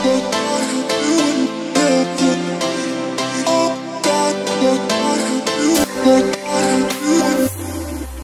What are you doing?